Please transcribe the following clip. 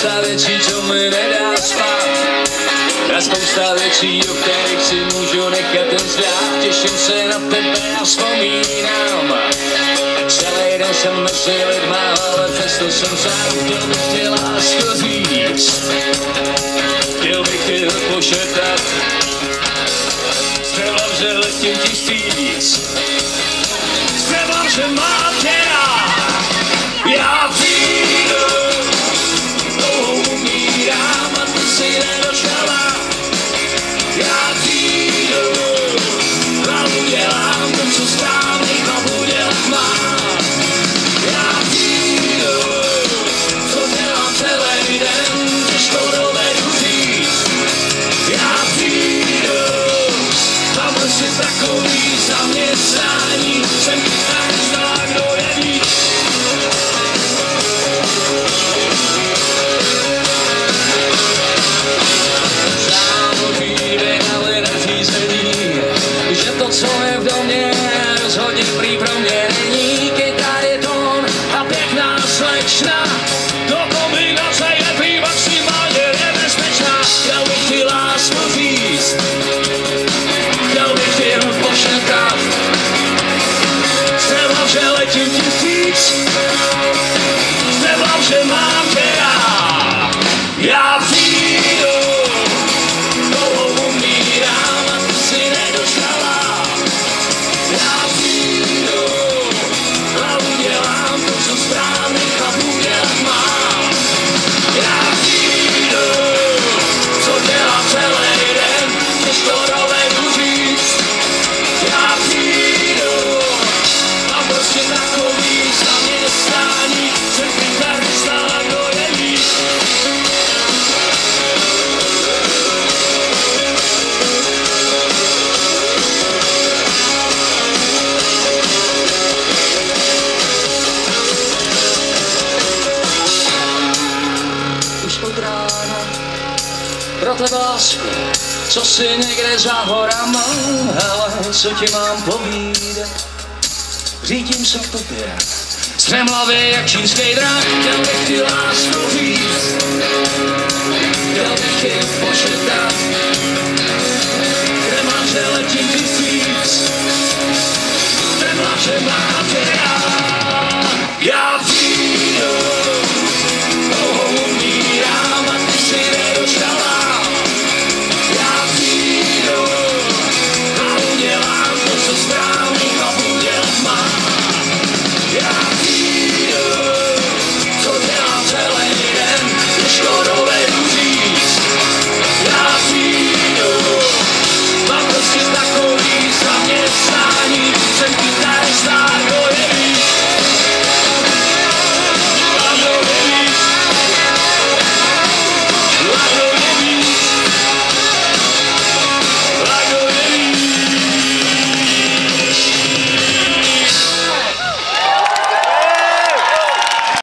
spousta věcí, co mi nedá spát. Na spousta věcí, o kterých si můžu nechat jen zdát. Těším se na tebe a vzpomínám. Celý den jsem mezi lidma, ale přesto jsem sám Chtěl bych ti lásku říct Chtěl bych ti to pošetat. Střevám, že letím tisíc. Střevám, že mám feel pro tebe lásku, co si někde za horama, hele, co ti mám povídat, řídím se v tobě, střemlavě jak čínský drak, chtěl bych ti lásku říct, chtěl bych ti pošetat,